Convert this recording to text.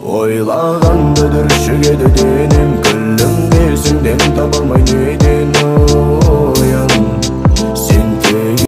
Ойлағанды дүршігеді денем күлімдесіңден таба алмай не